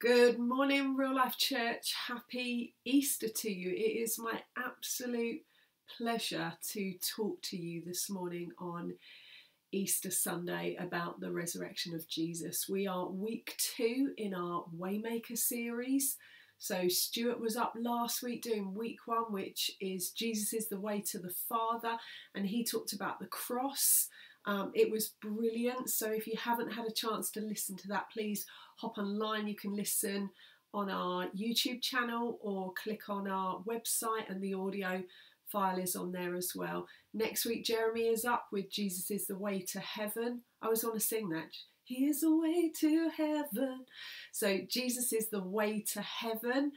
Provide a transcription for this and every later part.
Good morning, Real Life Church. Happy Easter to you. It is my absolute pleasure to talk to you this morning on Easter Sunday about the resurrection of Jesus. We are week two in our Waymaker series. So, Stuart was up last week doing week one, which is Jesus is the way to the Father, and he talked about the cross. Um, it was brilliant. So, if you haven't had a chance to listen to that, please hop online. You can listen on our YouTube channel or click on our website, and the audio file is on there as well. Next week, Jeremy is up with Jesus is the Way to Heaven. I always want to sing that. He is the way to heaven. So, Jesus is the way to heaven.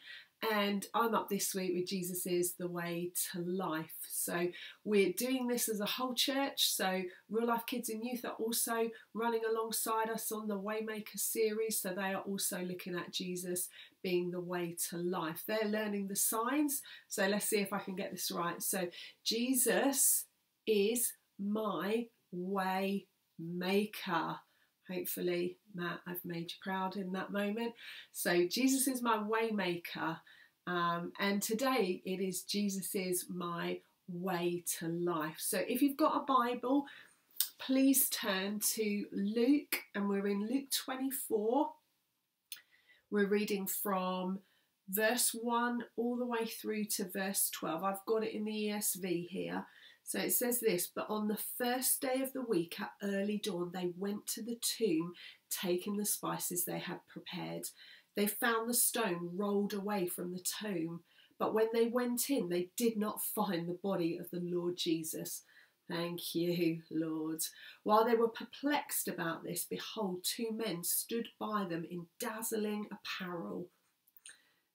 And I'm up this week with Jesus is the way to life. So we're doing this as a whole church. So Real Life Kids and Youth are also running alongside us on the Waymaker series. So they are also looking at Jesus being the way to life. They're learning the signs. So let's see if I can get this right. So Jesus is my way maker. Hopefully, Matt, I've made you proud in that moment. So, Jesus is my waymaker, um, and today it is Jesus is my way to life. So, if you've got a Bible, please turn to Luke, and we're in Luke 24. We're reading from verse 1 all the way through to verse 12. I've got it in the ESV here. So it says this But on the first day of the week at early dawn, they went to the tomb, taking the spices they had prepared. They found the stone rolled away from the tomb. But when they went in, they did not find the body of the Lord Jesus. Thank you, Lord. While they were perplexed about this, behold, two men stood by them in dazzling apparel.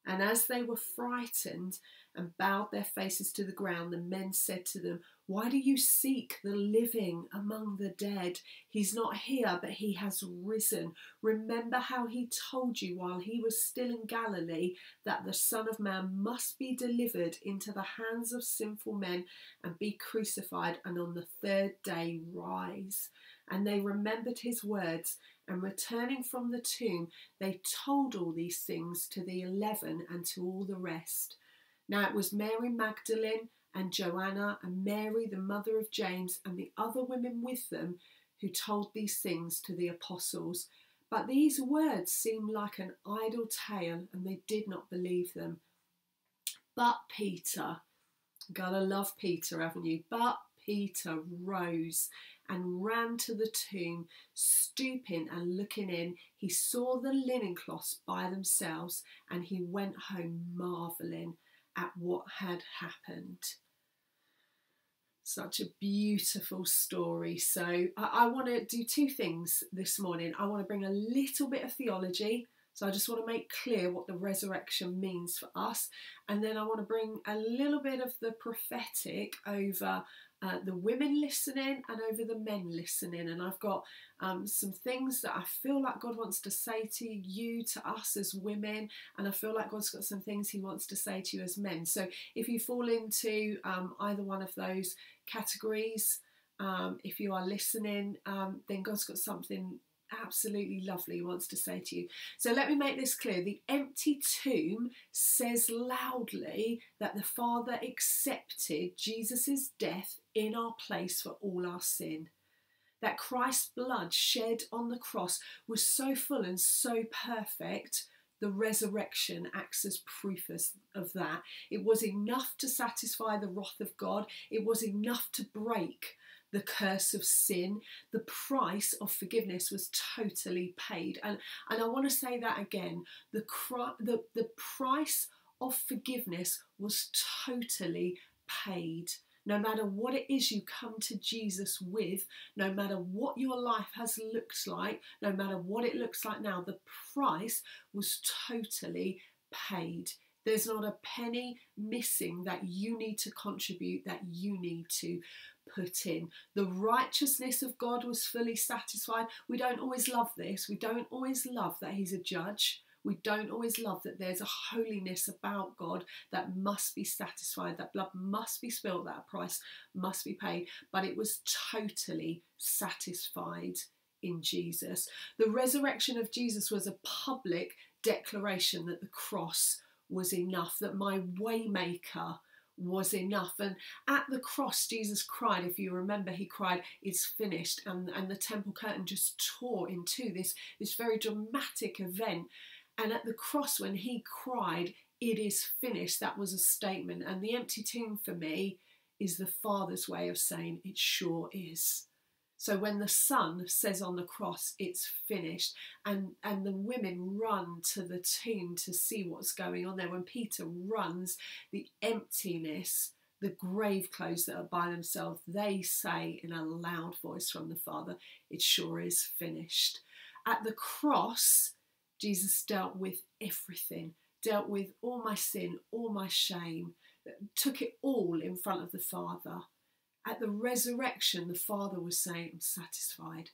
And as they were frightened and bowed their faces to the ground, the men said to them, Why do you seek the living among the dead? He's not here, but he has risen. Remember how he told you while he was still in Galilee that the Son of Man must be delivered into the hands of sinful men and be crucified, and on the third day rise. And they remembered his words and returning from the tomb, they told all these things to the eleven and to all the rest. Now it was Mary Magdalene and Joanna and Mary, the mother of James, and the other women with them who told these things to the apostles. But these words seemed like an idle tale, and they did not believe them. But Peter, gotta love Peter, haven't you? But Peter rose and ran to the tomb, stooping and looking in. He saw the linen cloths by themselves, and he went home marvelling at what had happened. Such a beautiful story. So, I, I want to do two things this morning. I want to bring a little bit of theology. So, I just want to make clear what the resurrection means for us. And then I want to bring a little bit of the prophetic over uh, the women listening and over the men listening. And I've got um, some things that I feel like God wants to say to you, to us as women, and I feel like God's got some things He wants to say to you as men. So if you fall into um, either one of those categories, um, if you are listening, um, then God's got something absolutely lovely wants to say to you. So let me make this clear. The empty tomb says loudly that the Father accepted Jesus' death in our place for all our sin. That Christ's blood shed on the cross was so full and so perfect. The resurrection acts as proof of that. It was enough to satisfy the wrath of God. It was enough to break the curse of sin. The price of forgiveness was totally paid. And, and I want to say that again. The, the, the price of forgiveness was totally paid. No matter what it is you come to Jesus with, no matter what your life has looked like, no matter what it looks like now, the price was totally paid. There's not a penny missing that you need to contribute, that you need to put in. The righteousness of God was fully satisfied. We don't always love this. We don't always love that He's a judge. We don't always love that there's a holiness about God that must be satisfied, that blood must be spilt, that price must be paid. But it was totally satisfied in Jesus. The resurrection of Jesus was a public declaration that the cross was enough, that my waymaker was enough. And at the cross, Jesus cried, if you remember, he cried, It's finished. And, and the temple curtain just tore in two, this, this very dramatic event. And at the cross, when he cried, It is finished, that was a statement. And the empty tomb for me is the Father's way of saying, It sure is. So when the Son says on the cross, it's finished, and, and the women run to the tomb to see what's going on there, when Peter runs, the emptiness, the grave clothes that are by themselves, they say in a loud voice from the Father, it sure is finished. At the cross, Jesus dealt with everything, dealt with all my sin, all my shame, took it all in front of the Father at the resurrection, the Father was saying, I'm satisfied.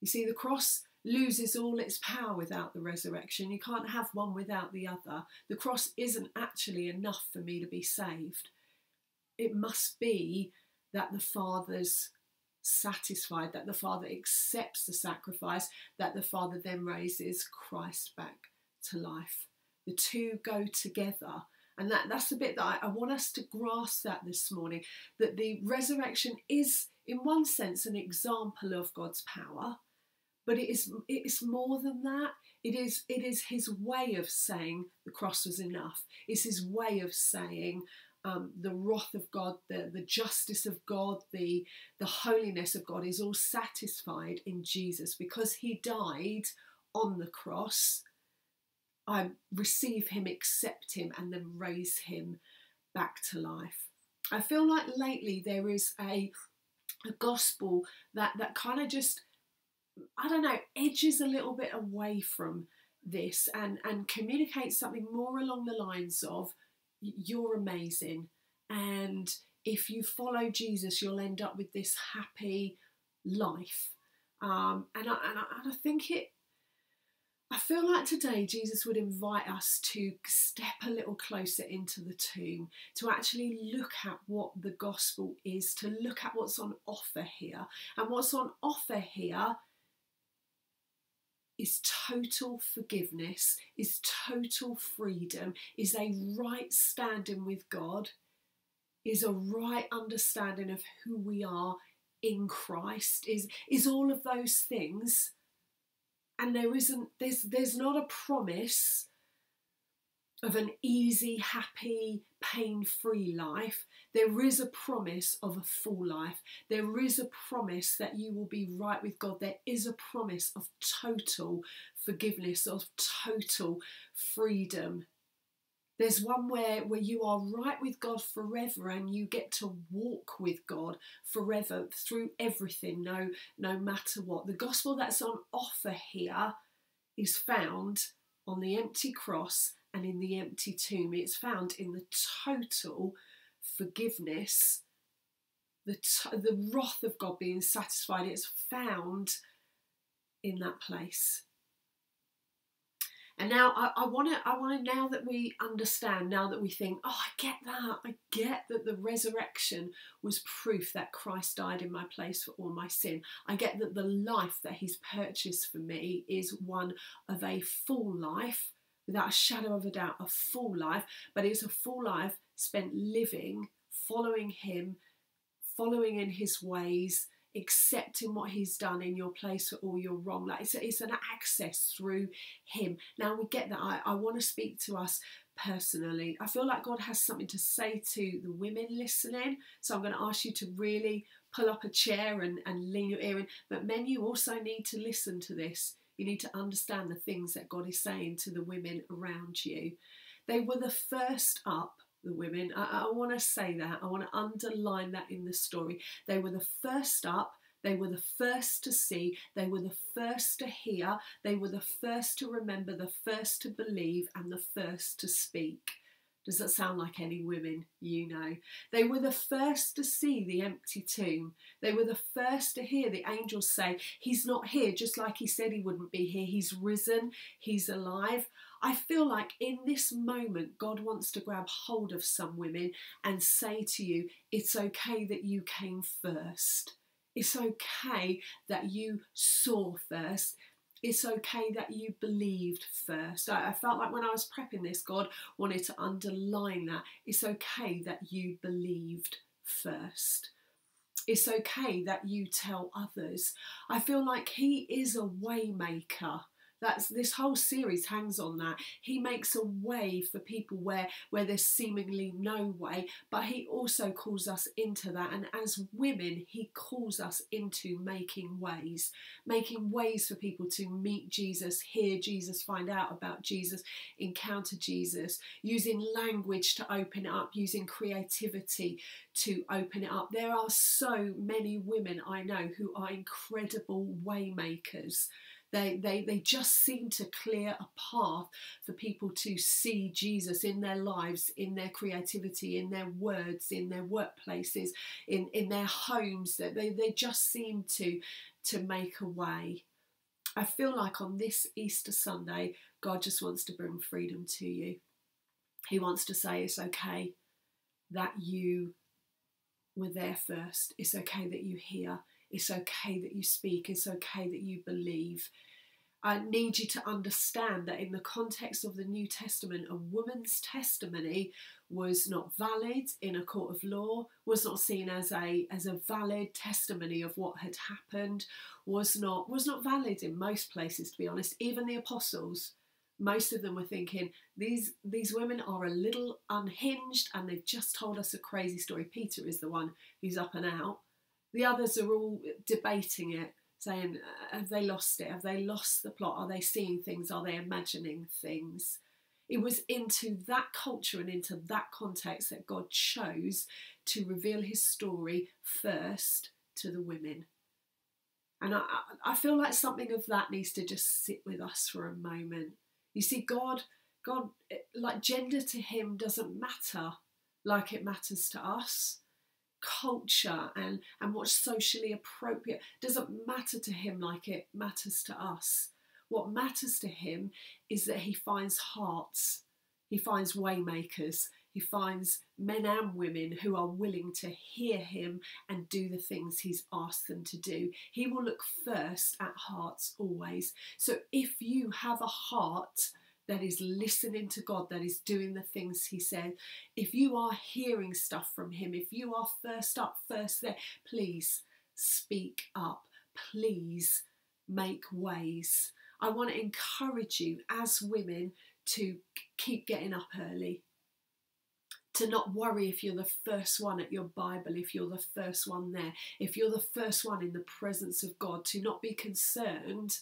You see, the cross loses all its power without the resurrection. You can't have one without the other. The cross isn't actually enough for me to be saved. It must be that the Father's satisfied, that the Father accepts the sacrifice, that the Father then raises Christ back to life. The two go together. And that, that's the bit that I, I want us to grasp that this morning that the resurrection is, in one sense, an example of God's power, but it is, it is more than that. It is, it is his way of saying the cross was enough. It's his way of saying um, the wrath of God, the, the justice of God, the, the holiness of God is all satisfied in Jesus because he died on the cross I receive him, accept him, and then raise him back to life. I feel like lately there is a, a gospel that, that kind of just, I don't know, edges a little bit away from this and, and communicates something more along the lines of, you're amazing. And if you follow Jesus, you'll end up with this happy life. Um, and, I, and, I, and I think it I feel like today Jesus would invite us to step a little closer into the tomb, to actually look at what the gospel is, to look at what's on offer here. And what's on offer here is total forgiveness, is total freedom, is a right standing with God, is a right understanding of who we are in Christ, is, is all of those things and there isn't there's there's not a promise of an easy, happy, pain free life. There is a promise of a full life. There is a promise that you will be right with God. There is a promise of total forgiveness, of total freedom there's one where, where you are right with God forever and you get to walk with God forever through everything, no, no matter what. The gospel that's on offer here is found on the empty cross and in the empty tomb. It's found in the total forgiveness, the, t- the wrath of God being satisfied. It's found in that place. And now I want to, I want to, now that we understand, now that we think, oh, I get that, I get that the resurrection was proof that Christ died in my place for all my sin. I get that the life that He's purchased for me is one of a full life, without a shadow of a doubt, a full life, but it's a full life spent living, following Him, following in His ways, accepting what he's done in your place for all your wrong. Like it's, it's an access through him. Now we get that. I, I want to speak to us personally. I feel like God has something to say to the women listening. So I'm going to ask you to really pull up a chair and, and lean your ear in. But men, you also need to listen to this. You need to understand the things that God is saying to the women around you. They were the first up the women. I, I want to say that. I want to underline that in the story. They were the first up. They were the first to see, they were the first to hear, they were the first to remember, the first to believe, and the first to speak. Does that sound like any women you know? They were the first to see the empty tomb. They were the first to hear the angels say, He's not here, just like He said He wouldn't be here. He's risen, He's alive. I feel like in this moment, God wants to grab hold of some women and say to you, it's okay that you came first. It's okay that you saw first. It's okay that you believed first. I, I, felt like when I was prepping this, God wanted to underline that. It's okay that you believed first. It's okay that you tell others. I feel like He is a waymaker. That's this whole series hangs on that. He makes a way for people where where there's seemingly no way, but he also calls us into that. And as women, he calls us into making ways, making ways for people to meet Jesus, hear Jesus, find out about Jesus, encounter Jesus, using language to open it up, using creativity to open it up. There are so many women I know who are incredible waymakers. They, they, they just seem to clear a path for people to see Jesus in their lives, in their creativity, in their words, in their workplaces, in, in their homes. They, they just seem to, to make a way. I feel like on this Easter Sunday, God just wants to bring freedom to you. He wants to say it's okay that you were there first. It's okay that you hear. It's okay that you speak. It's okay that you believe. I need you to understand that in the context of the New Testament, a woman's testimony was not valid in a court of law, was not seen as a as a valid testimony of what had happened, was not was not valid in most places, to be honest. Even the apostles, most of them were thinking these these women are a little unhinged and they've just told us a crazy story. Peter is the one who's up and out. The others are all debating it, saying, Have they lost it? Have they lost the plot? Are they seeing things? Are they imagining things? It was into that culture and into that context that God chose to reveal his story first to the women. And I, I feel like something of that needs to just sit with us for a moment. You see, God, God, eh, like gender to him doesn't matter like it matters to us culture and, and what's socially appropriate doesn't matter to him like it matters to us. What matters to him is that he finds hearts, he finds waymakers, he finds men and women who are willing to hear him and do the things he's asked them to do. He will look first at hearts always. So if you have a heart, that is listening to God, that is doing the things He said. If you are hearing stuff from Him, if you are first up, first there, please speak up. Please make ways. I want to encourage you as women to keep getting up early. To not worry if you're the first one at your Bible, if you're the first one there, if you're the first one in the presence of God, to not be concerned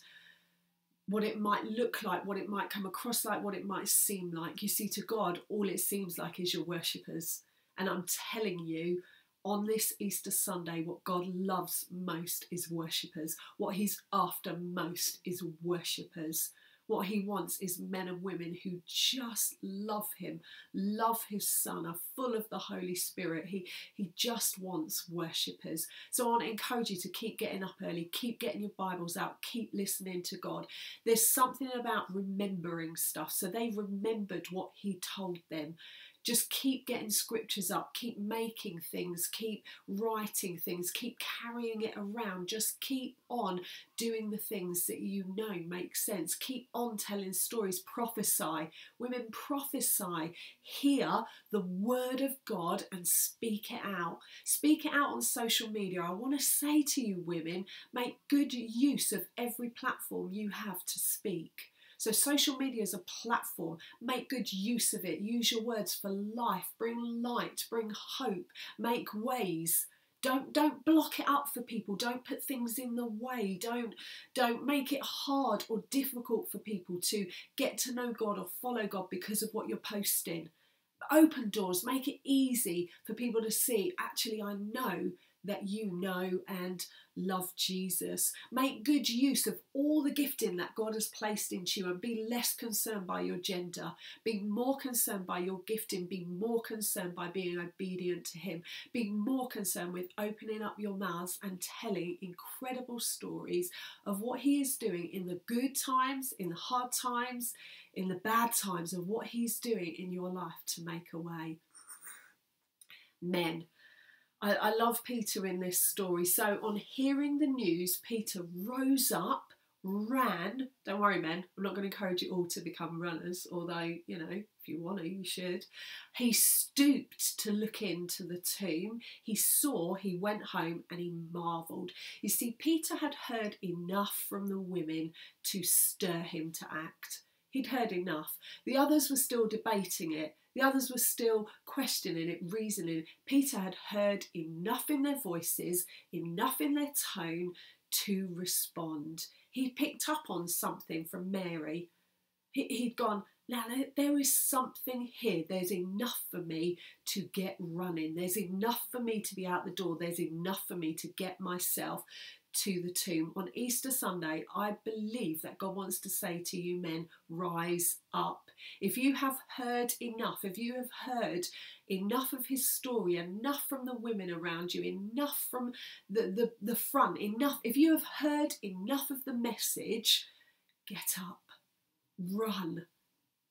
what it might look like, what it might come across like, what it might seem like. You see, to God, all it seems like is your worshippers. And I'm telling you, on this Easter Sunday, what God loves most is worshippers. What He's after most is worshippers. What he wants is men and women who just love him, love his son, are full of the Holy Spirit. He, he just wants worshippers. So I want to encourage you to keep getting up early, keep getting your Bibles out, keep listening to God. There's something about remembering stuff. So they remembered what he told them just keep getting scriptures up, keep making things, keep writing things, keep carrying it around. Just keep on doing the things that you know make sense. Keep on telling stories, prophesy. Women prophesy. Hear the word of God and speak it out. Speak it out on social media. I want to say to you, women, make good use of every platform you have to speak. So, social media is a platform. Make good use of it. Use your words for life. Bring light, bring hope, make ways. Don't don't block it up for people. Don't put things in the way. Don't don't make it hard or difficult for people to get to know God or follow God because of what you're posting. Open doors, make it easy for people to see, actually I know that you know and love Jesus. Make good use of all the gifting that God has placed into you and be less concerned by your gender. Be more concerned by your gifting. Be more concerned by being obedient to Him. Be more concerned with opening up your mouths and telling incredible stories of what He is doing in the good times, in the hard times, in the bad times, of what He's doing in your life to make a way. Men, I, I love Peter in this story. So, on hearing the news, Peter rose up ran. Don't worry, men. I'm not going to encourage you all to become runners, although, you know, if you want to, you should. He stooped to look into the tomb. He saw, he went home, and he marvelled. You see, Peter had heard enough from the women to stir him to act. He'd heard enough. The others were still debating it. The others were still questioning it, reasoning. Peter had heard enough in their voices, enough in their tone to respond. He picked up on something from Mary. He, had gone, now there is something here. There's enough for me to get running. There's enough for me to be out the door. There's enough for me to get myself to the tomb. On Easter Sunday, I believe that God wants to say to you men, rise up. If you have heard enough, if you have heard enough of his story, enough from the women around you, enough from the, the, the front, enough, if you have heard enough of the message, get up, run,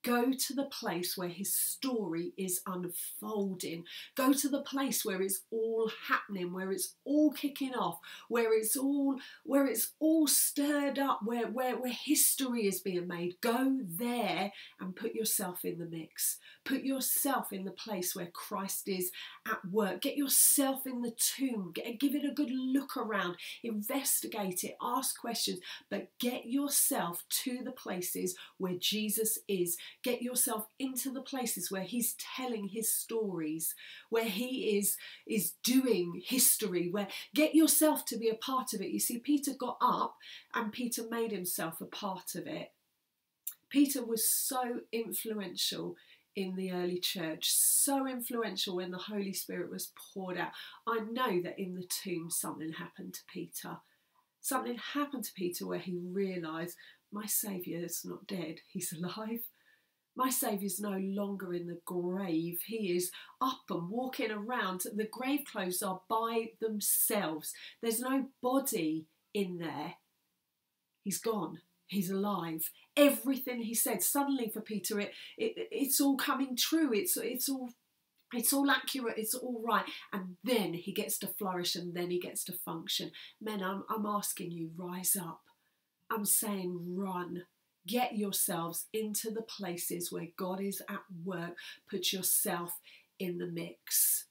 Go to the place where his story is unfolding. Go to the place where it's all happening, where it's all kicking off, where it's all where it's all stirred up, where, where, where history is being made. Go there and put yourself in the mix. Put yourself in the place where Christ is at work. Get yourself in the tomb. Get, give it a good look around. Investigate it. Ask questions. But get yourself to the places where Jesus is Get yourself into the places where he's telling his stories, where he is, is doing history, where get yourself to be a part of it. You see, Peter got up and Peter made himself a part of it. Peter was so influential in the early church, so influential when the Holy Spirit was poured out. I know that in the tomb something happened to Peter. Something happened to Peter where he realised my Saviour is not dead, he's alive. My Saviour's no longer in the grave. He is up and walking around. The grave clothes are by themselves. There's no body in there. He's gone. He's alive. Everything he said, suddenly for Peter, it, it it's all coming true. It's it's all it's all accurate, it's all right. And then he gets to flourish and then he gets to function. Men, I'm, I'm asking you, rise up. I'm saying run. Get yourselves into the places where God is at work. Put yourself in the mix.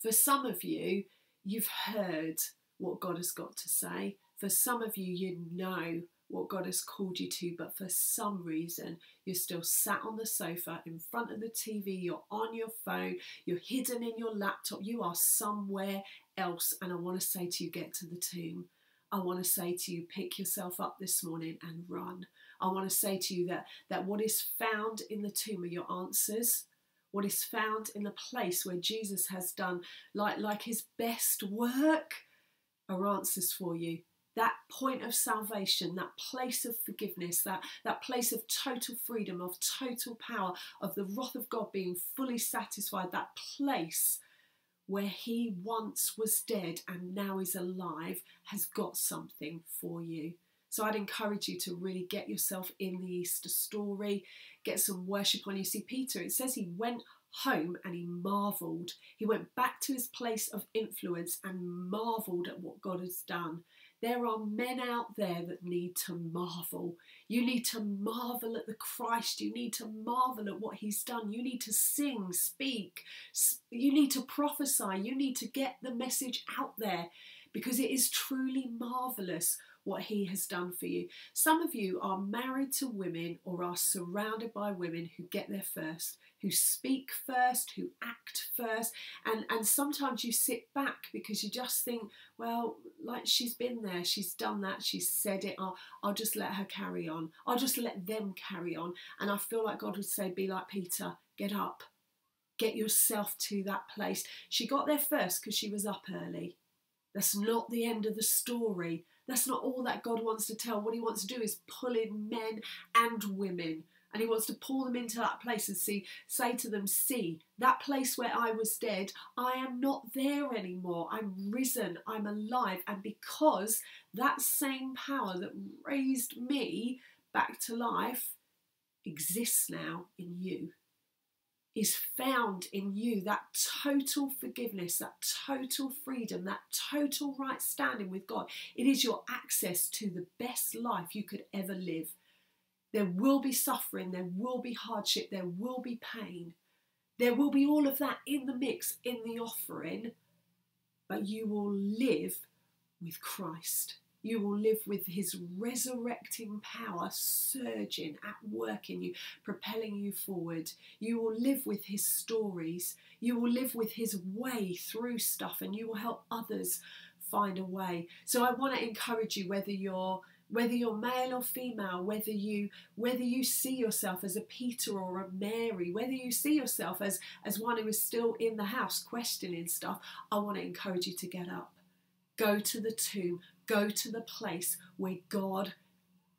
For some of you, you've heard what God has got to say. For some of you, you know what God has called you to, but for some reason, you're still sat on the sofa in front of the TV, you're on your phone, you're hidden in your laptop, you are somewhere else. And I want to say to you, get to the tomb. I want to say to you, pick yourself up this morning and run. I want to say to you that, that what is found in the tomb are your answers. What is found in the place where Jesus has done like, like his best work are answers for you. That point of salvation, that place of forgiveness, that, that place of total freedom, of total power, of the wrath of God being fully satisfied, that place where he once was dead and now is alive has got something for you. So I'd encourage you to really get yourself in the Easter story, get some worship on you. See, Peter, it says he went home and he marvelled. He went back to his place of influence and marvelled at what God has done. There are men out there that need to marvel. You need to marvel at the Christ. You need to marvel at what He's done. You need to sing, speak. You need to prophesy. You need to get the message out there because it is truly marvelous what He has done for you. Some of you are married to women or are surrounded by women who get there first who speak first, who act first, and, and sometimes you sit back because you just think, well, like she's been there, she's done that, she's said it, I'll, I'll just let her carry on. I'll just let them carry on. And I feel like God would say, be like Peter, get up, get yourself to that place. She got there first because she was up early. That's not the end of the story. That's not all that God wants to tell. What He wants to do is pull in men and women and he wants to pull them into that place and see say to them see that place where i was dead i am not there anymore i'm risen i'm alive and because that same power that raised me back to life exists now in you is found in you that total forgiveness, that total freedom, that total right standing with God. It is your access to the best life you could ever live. There will be suffering, there will be hardship, there will be pain. There will be all of that in the mix, in the offering, but you will live with Christ. You will live with his resurrecting power surging at work in you, propelling you forward. You will live with his stories. You will live with his way through stuff, and you will help others find a way. So I want to encourage you, whether you're whether you're male or female, whether you whether you see yourself as a Peter or a Mary, whether you see yourself as as one who is still in the house questioning stuff, I want to encourage you to get up. Go to the tomb, Go to the place where God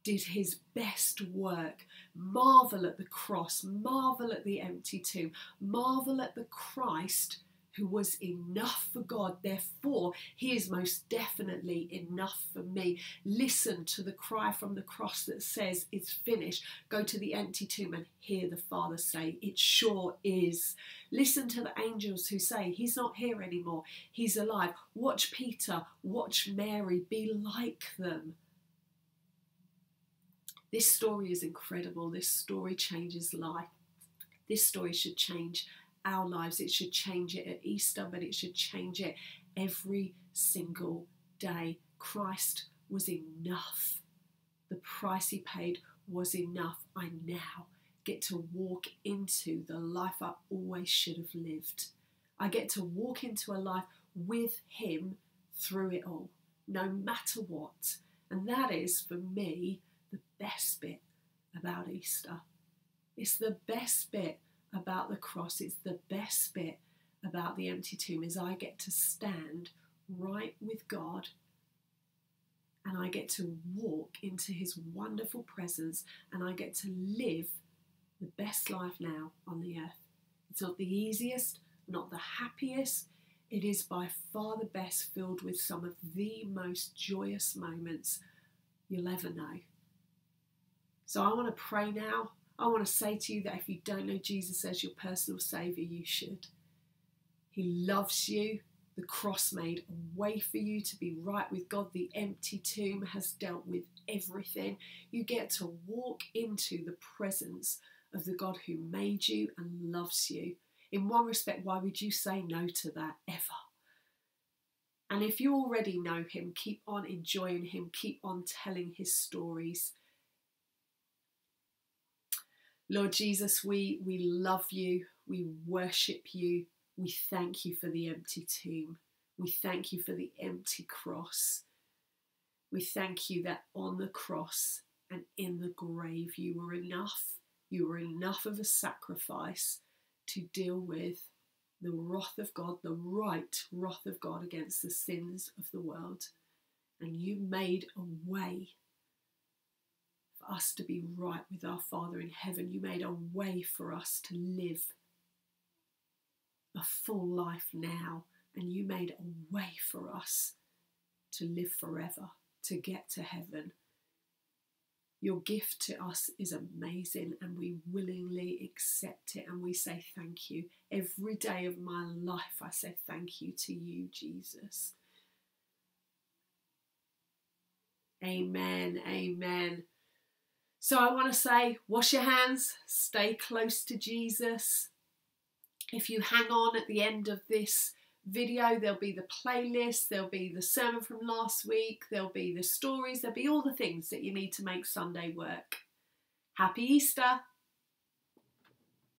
did his best work. Marvel at the cross, marvel at the empty tomb, marvel at the Christ who was enough for God. Therefore, he is most definitely enough for me. Listen to the cry from the cross that says, It's finished. Go to the empty tomb and hear the Father say, It sure is. Listen to the angels who say, He's not here anymore. He's alive. Watch Peter, watch Mary, be like them. This story is incredible. This story changes life. This story should change our lives. It should change it at Easter, but it should change it every single day. Christ was enough. The price he paid was enough. I now get to walk into the life I always should have lived. I get to walk into a life with him through it all, no matter what. And that is, for me, the best bit about Easter. It's the best bit about the cross, it's the best bit about the empty tomb, is I get to stand right with God and I get to walk into his wonderful presence and I get to live the best life now on the earth. It's not the easiest, not the happiest. It is by far the best, filled with some of the most joyous moments you'll ever know. So I want to pray now I want to say to you that if you don't know Jesus as your personal Saviour, you should. He loves you. The cross made a way for you to be right with God. The empty tomb has dealt with everything. You get to walk into the presence of the God who made you and loves you. In one respect, why would you say no to that ever? And if you already know him, keep on enjoying him, keep on telling his stories. Lord Jesus, we, we love you, we worship you, we thank you for the empty tomb, we thank you for the empty cross. We thank you that on the cross and in the grave you were enough, you were enough of a sacrifice to deal with the wrath of God, the right wrath of God against the sins of the world. And you made a way for us to be right with our Father in heaven. You made a way for us to live a full life now, and you made a way for us to live forever, to get to heaven. Your gift to us is amazing, and we willingly accept it and we say thank you. Every day of my life, I say thank you to you, Jesus. Amen. Amen. So I want to say, wash your hands, stay close to Jesus. If you hang on at the end of this video, there'll be the playlist, there'll be the sermon from last week, there'll be the stories, there'll be all the things that you need to make Sunday work. Happy Easter!